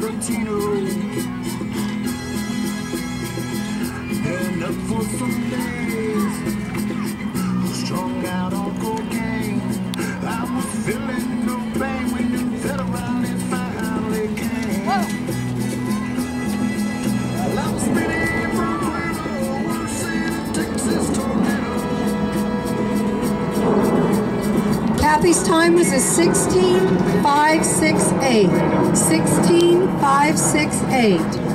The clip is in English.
Latino. And up for some day. Kathy's time was a 16.568. 16.568.